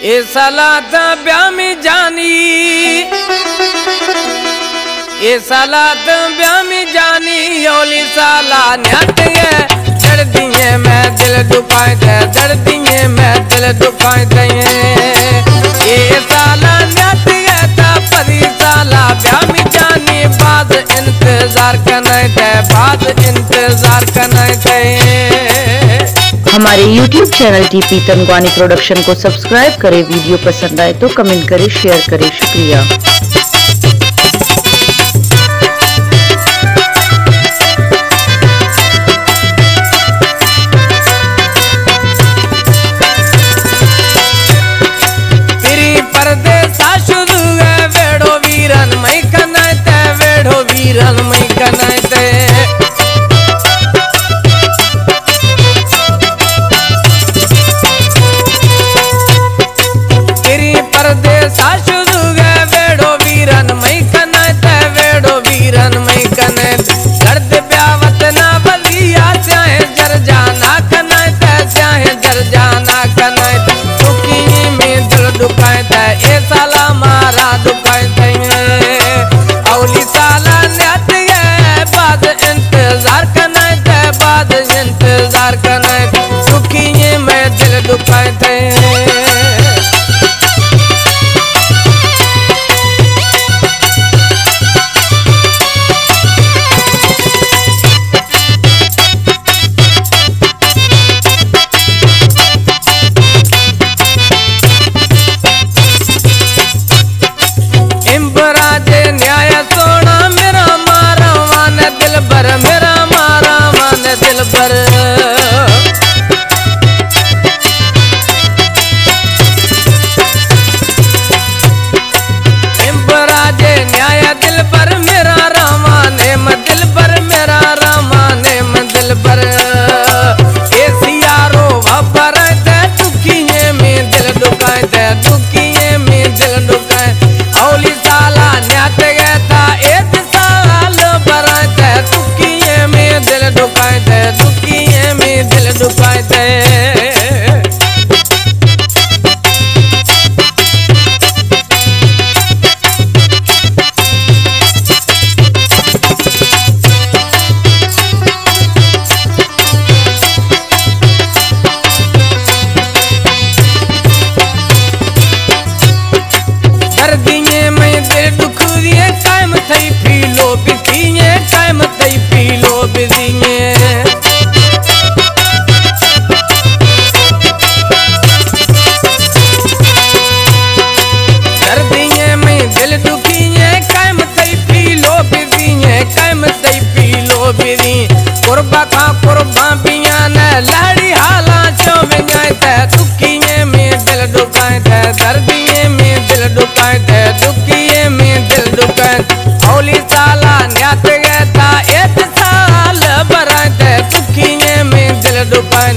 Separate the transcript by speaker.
Speaker 1: ए साला ब्याह में जानी। ए साला ब्याह में जानी ओली साला न्यात है दर्द दिए मैं दिल दुखाए दे दर्द दिए मैं दिल दुखाए दे ए साला न्यात है ता परी साला ब्याह में जानी। बाद इंतज़ार करने दे बाद इंतज़ार करने दे
Speaker 2: हमारे YouTube channel TP Tanwani production को सब्सक्राइब करें, वीडियो पसंद आए तो कमेंट करें शेयर करें, शुक्रिया।
Speaker 1: दुखी में दिल दुखाते इम्बराजे न्याय सोना मेरा मारा, मान दिल भर, मेरा मारा, मान दिल भर। दुखाए दे दर्दिए में दिल कुर्बा खा कुर्बा पिया न लाड़ी हाला चो विञाए त दुखिए में दिल दुखाए त, दर्दिए में दिल दुखाए त, दुखिए में दिल दुखाए औली साला न्यात गता एक साल बराए त दुखिए में दिल दुखाए